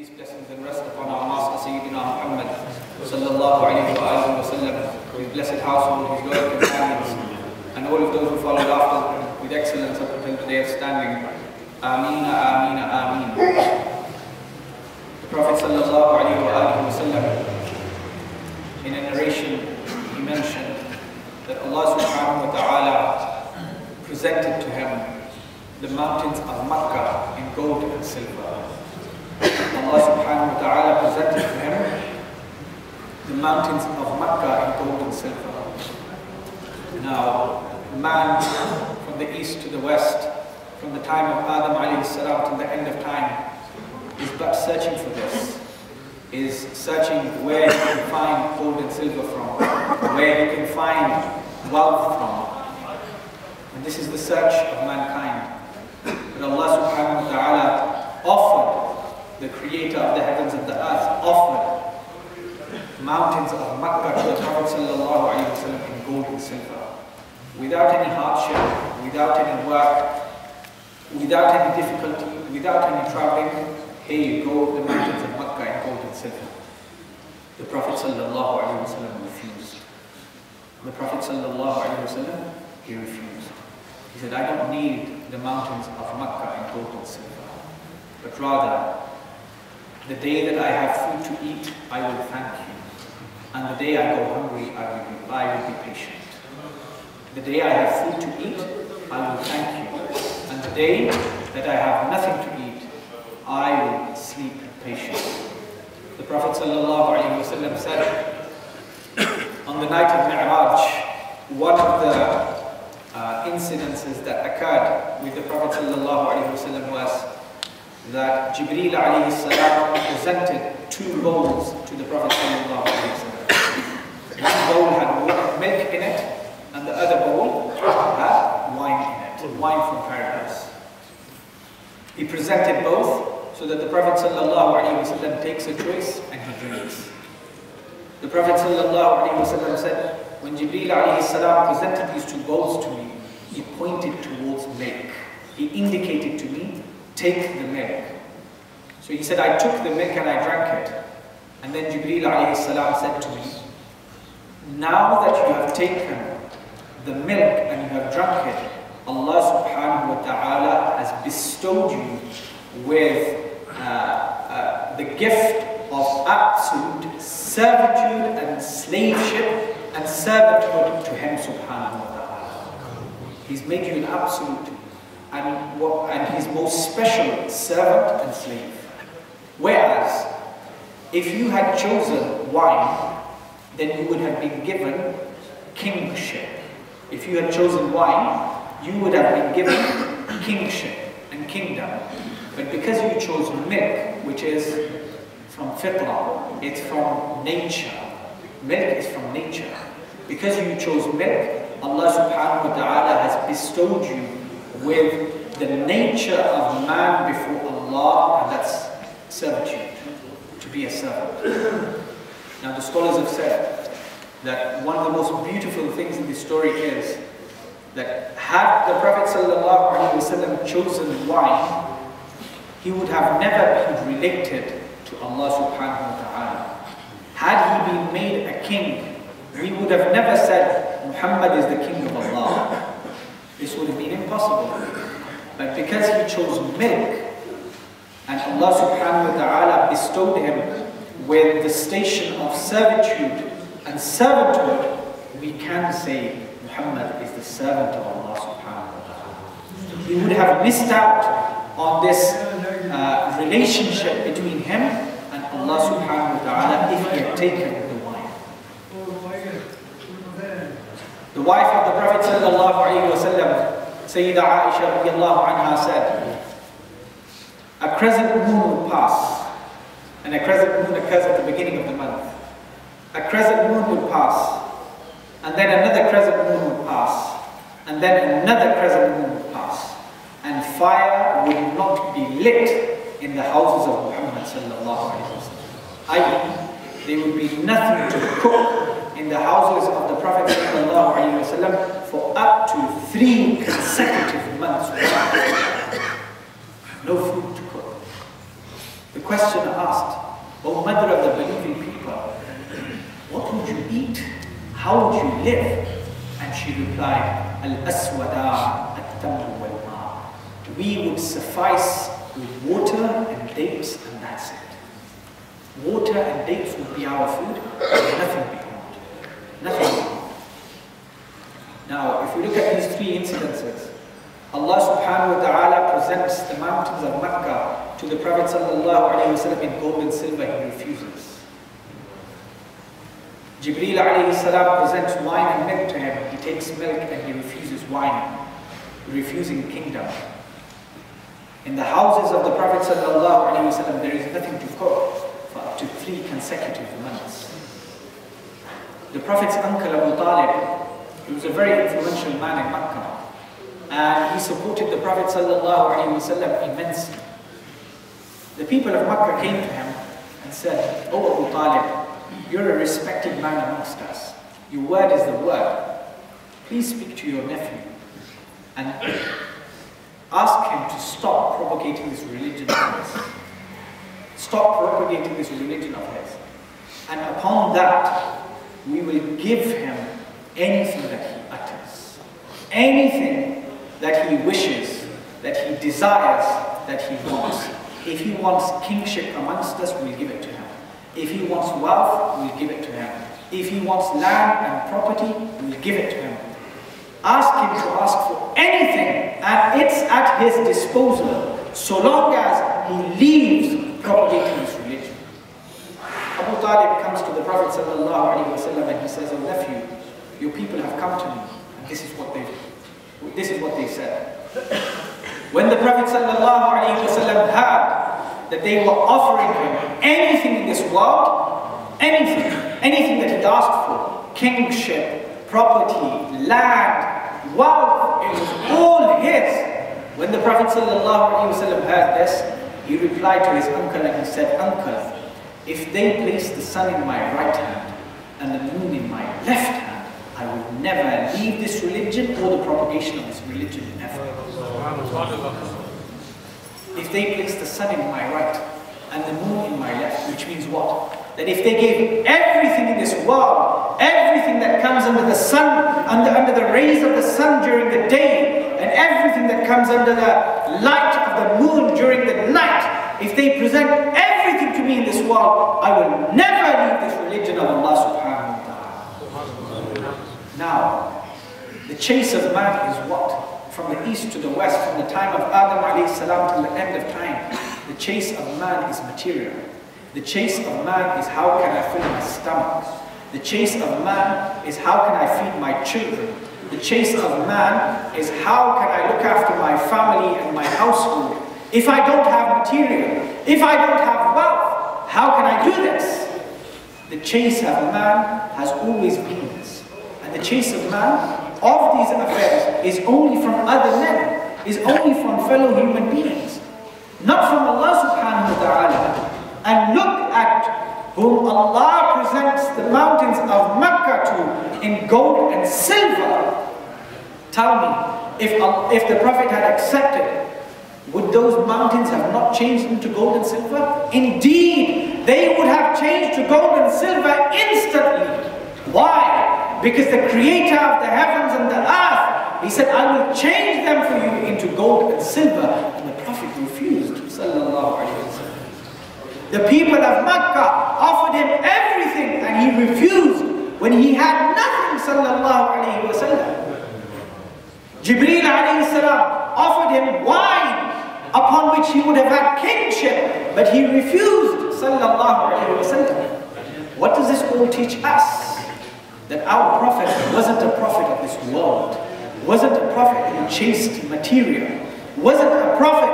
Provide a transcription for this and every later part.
Peace, blessings and rest upon our Master Sayyidina Muhammad sallallahu alayhi wa sallam, his blessed household, his loyal companions, and all of those who followed after with excellence up until the day of standing. Ameen, Ameen, Ameen. The Prophet sallallahu alayhi wa sallam, in a narration, he mentioned that Allah subhanahu wa ta'ala presented to him the mountains of Makkah in gold and silver. Allah subhanahu wa ta'ala presented to him the mountains of Makkah in gold and silver. Now, man from the east to the west, from the time of Adam alayhi salam to the end of time, is but searching for this, is searching where he can find gold and silver from, where he can find wealth from. And this is the search of mankind. But Allah subhanahu wa ta'ala offered the creator of the heavens and the earth, offered mountains of Makkah to the Prophet sallam in gold and silver. Without any hardship, without any work, without any difficulty, without any traveling, here you go, the mountains of Makkah in gold and silver. The Prophet wa refused. The Prophet wa he refused. He said, I don't need the mountains of Makkah in gold and silver, but rather, the day that I have food to eat, I will thank you. And the day I go hungry, I will be, I will be patient. The day I have food to eat, I will thank you. And the day that I have nothing to eat, I will sleep patiently. The Prophet ﷺ said, on the night of Mi'raj, one of the uh, incidences that occurred with the Prophet ﷺ was that Jibreel alayhi presented two bowls to the Prophet sallallahu alayhi wasallam. One bowl had milk in it, and the other bowl had wine in it, wine from paradise. He presented both so that the Prophet ﷺ takes a choice and he drinks. The Prophet ﷺ said, when Jibreel salam presented these two bowls to me, he pointed towards milk. He indicated to me, take the milk. So he said, I took the milk and I drank it. And then Jibreel salam said to me, now that you have taken the milk and you have drunk it, Allah subhanahu wa ta'ala has bestowed you with uh, uh, the gift of absolute servitude and slaveship and servitude to Him subhanahu wa ta'ala. He's made you an absolute and, and His most special servant and slave. Whereas, if you had chosen wine, then you would have been given kingship. If you had chosen wine, you would have been given kingship and kingdom. But because you chose milk, which is from fitra, it's from nature. Milk is from nature. Because you chose milk, Allah subhanahu wa ta'ala has bestowed you with the nature of man before Allah, and that's servitude, to be a servant. Now the scholars have said that one of the most beautiful things in this story is that had the Prophet ﷺ chosen wine, he would have never been related to Allah subhanahu wa ta'ala. Had he been made a king, we would have never said, Muhammad is the king of Allah. This would have been impossible. But because he chose milk, and Allah subhanahu wa ta'ala bestowed him with the station of servitude and servanthood, we can say Muhammad is the servant of Allah subhanahu wa ta'ala. He would have missed out on this uh, relationship between him and Allah subhanahu wa ta'ala if he had taken the wife. The wife of the Prophet sallallahu alayhi wa sallam, Sayyida Aisha anha said, a crescent moon would pass, and a crescent moon occurs at the beginning of the month. A crescent moon would pass, and then another crescent moon would pass, and then another crescent moon would pass, and fire would not be lit in the houses of Muhammad sallallahu alaihi wasallam. I.e., there would be nothing to cook in the houses of the Prophet sallallahu alaihi wasallam for up to three consecutive months. No food question asked, O mother of the believing people, what would you eat? How would you live? And she replied, Al-aswada at-tamru wal We would suffice with water and dates and that's it. Water and dates would be our food, nothing beyond. Nothing beyond. Now, if we look at these three incidences, Allah subhanahu wa ta'ala presents the mountains of Makkah to the Prophet wa in gold and silver, he refuses. Jibreel salam presents wine and milk to him, he takes milk and he refuses wine, refusing kingdom. In the houses of the Prophet wa there is nothing to cook for up to three consecutive months. The Prophet's uncle Abu Talib, he was a very influential man in Makkah and he supported the Prophet ﷺ immensely. The people of Makkah came to him and said, Oh Abu Talib, you're a respected man amongst us. Your word is the word. Please speak to your nephew and ask him to stop propagating this religion of his. Stop propagating this religion of his. And upon that, we will give him anything that he utters. Anything that he wishes, that he desires, that he wants. If he wants kingship amongst us, we'll give it to him. If he wants wealth, we'll give it to him. If he wants land and property, we'll give it to him. Ask him to ask for anything, and it's at his disposal, so long as he leaves propagating his religion. Abu Talib comes to the Prophet ﷺ and he says, Oh nephew, your people have come to me, and this is what they've this is what they said. When the Prophet ﷺ heard that they were offering him anything in this world, anything, anything that he asked for, kingship, property, land, wealth, it was all his. When the Prophet ﷺ heard this, he replied to his uncle and he said, Uncle, if they place the sun in my right hand and the moon in my left hand, I will never leave this religion or the propagation of this religion ever. If they place the sun in my right and the moon in my left, which means what? That if they gave everything in this world, everything that comes under the sun, under, under the rays of the sun during the day, and everything that comes under the light of the moon during the night, if they present everything to me in this world, I will never leave this religion of Allah subhanahu now, the chase of man is what? From the east to the west, from the time of Adam salam till the end of time. The chase of man is material. The chase of man is how can I fill my stomach? The chase of man is how can I feed my children? The chase of man is how can I look after my family and my household? If I don't have material, if I don't have wealth, how can I do this? The chase of man has always been the chase of man of these affairs is only from other men, is only from fellow human beings, not from Allah subhanahu wa ta'ala. And look at whom Allah presents the mountains of Mecca to in gold and silver. Tell me, if, if the Prophet had accepted, would those mountains have not changed into gold and silver? Indeed, they would have changed to gold and silver instantly. Why? Because the creator of the heavens and the earth, he said, I will change them for you into gold and silver. And the Prophet refused. The people of Makkah offered him everything and he refused when he had nothing. Jibreel offered him wine upon which he would have had kingship, but he refused. What does this all teach us? That our prophet wasn't a prophet of this world, wasn't a prophet who chased material, wasn't a prophet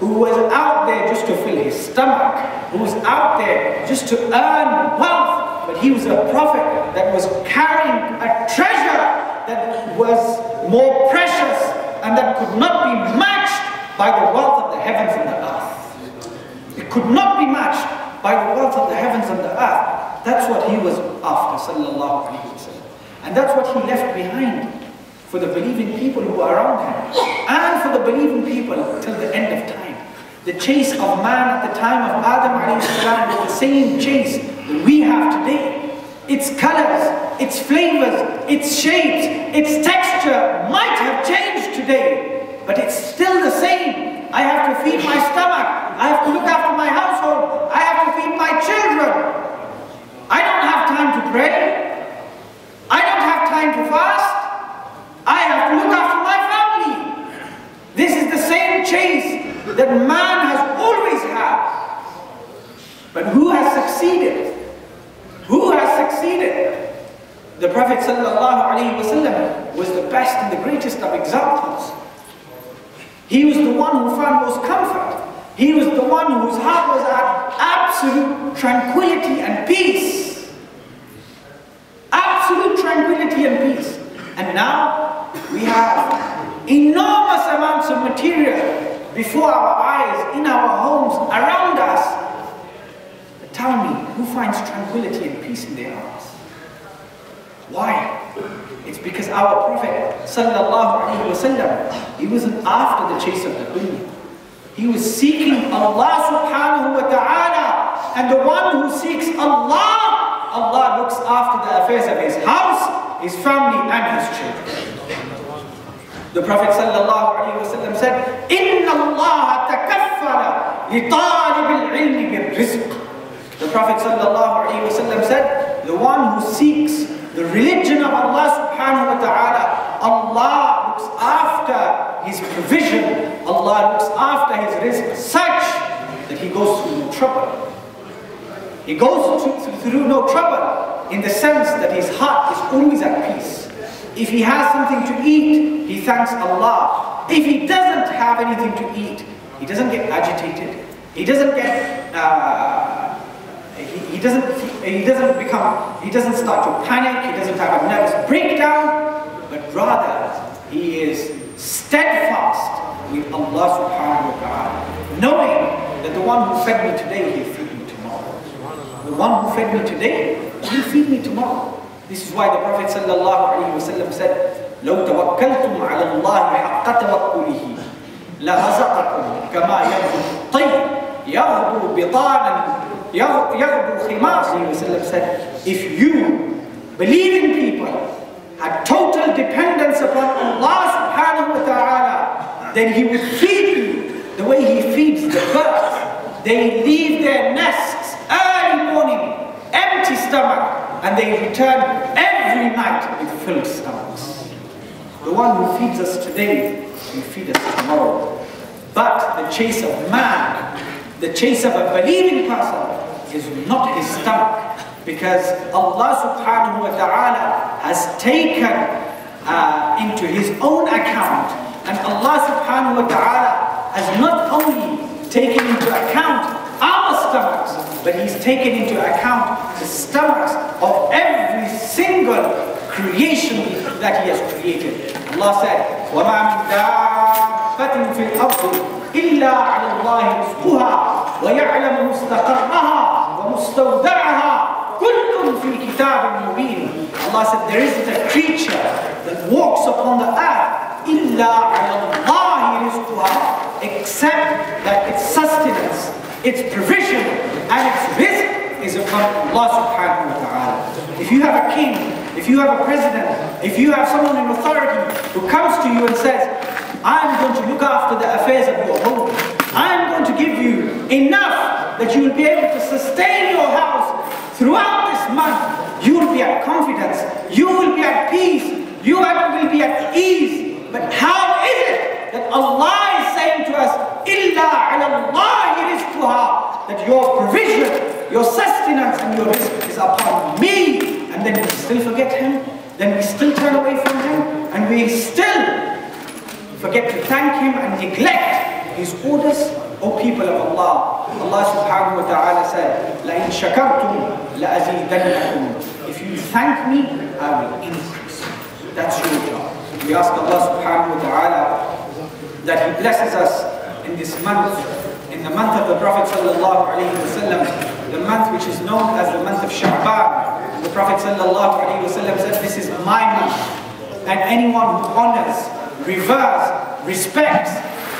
who was out there just to fill his stomach, who was out there just to earn wealth, but he was a prophet that was carrying a treasure that was more precious and that could not be matched by the wealth of the heavens and the earth. It could not be matched by the wealth of the heavens and the earth. That's what he was after, sallallahu alayhi and that's what he left behind for the believing people who are around him and for the believing people till the end of time. The chase of man at the time of Adam salam was the same chase that we have today. Its colors, its flavors, its shapes, its texture might have changed today, but it's still the same. I have to feed my stomach. I have to look after my household. I have to feed my children. I don't have pray. I don't have time to fast. I have to look after my family. This is the same chase that man has always had. But who has succeeded? Who has succeeded? The Prophet ﷺ was the best and the greatest of examples. He was the one who found most comfort. He was the one whose heart was at absolute tranquility and peace. Absolute tranquility and peace. Now we have enormous amounts of material before our eyes, in our homes, around us. But tell me, who finds tranquility and peace in their hearts? Why? It's because our Prophet wasallam, he wasn't after the chase of the dunya. He was seeking Allah subhanahu wa ta'ala. And the one who seeks Allah, Allah looks after the affairs of his house, his family and his children. The Prophet ﷺ said, إِنَّ اللَّهَ al-'ilm الْعِلْمِ بِالرِّزْقِ The Prophet ﷺ said, the one who seeks the religion of Allah subhanahu wa ta'ala, Allah looks after his provision, Allah looks after his rizq such that he goes through no trouble. He goes through, through no trouble in the sense that his heart is always at peace. If he has something to eat, he thanks Allah. If he doesn't have anything to eat, he doesn't get agitated. He doesn't get, uh, he, he, doesn't, he doesn't become, he doesn't start to panic, he doesn't have a nervous breakdown, but rather he is steadfast with Allah subhanahu wa ta'ala, knowing that the one who fed me today, tomorrow. The one who fed me today, he'll feed me tomorrow. This is why the Prophet ﷺ said, لو توكلتم على الله حق توكله لرزقكم كما يغدو الطير يغدو بطانا يغدو خماصه said, if you believe in people, had total dependence upon Allah subhanahu wa ta'ala, then He would feed you the way He feeds the birds. They leave their nests early morning, empty stomach, and they return every night with filled stomachs. The one who feeds us today will feed us tomorrow. But the chase of man, the chase of a believing person, is not his stomach. Because Allah subhanahu wa ta'ala has taken uh, into his own account, and Allah subhanahu wa ta'ala has not only taken into account our stomachs, but He's taken into account the stomachs of every single creation that He has created. Allah said, وَمَا مِن دَابَّةٍ فِي الْأَرْضِ إِلَّا عَلَى اللَّهِ رِزْقُهَا وَيَعْلَمُ مُسْتَقَرَّهَا وَمُسْتَوْدَعَهَا كُلٌّ فِي كِتَابٍ مُبِينٍ Allah said, there isn't a creature that walks upon the earth إِلَّا عَلَى اللَّهِ رِزْقُهَا except that its sustenance, its provision, and its rizq is upon Allah subhanahu wa ta'ala. If you have a king, if you have a president, if you have someone in authority who comes to you and says, I'm going to look after the affairs of your home. I'm going to give you enough that you will be able to sustain your house throughout this month. You will be at confidence. You will be at peace. You will be at ease. But how is it that Allah is saying to us, إِلَّا عَلَى اللَّهِ رِزْقُهَا your provision, your sustenance and your rizq is upon me. And then we still forget him, then we still turn away from him, and we still forget to thank him and neglect his orders, O people of Allah. Allah subhanahu wa ta'ala said, لَإِن شَكَرْتُمْ لَأَزِيدَنَّكُمْ If you thank me, I will increase. That's your job. We ask Allah subhanahu wa ta'ala that he blesses us in this month the month of the Prophet sallallahu alayhi wa the month which is known as the month of Sha'ban. The Prophet sallallahu alayhi wa said, this is my month. And anyone who honors, reveres, respects,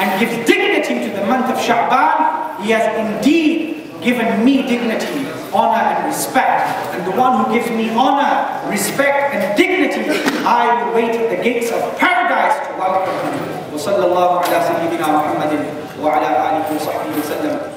and gives dignity to the the month of Sha'ban, he has indeed given me dignity, honor and respect. And the one who gives me honor, respect and dignity, I will wait at the gates of paradise to welcome him. وصلى الله على سيدنا محمد وعلى آله وصحبه وسلم.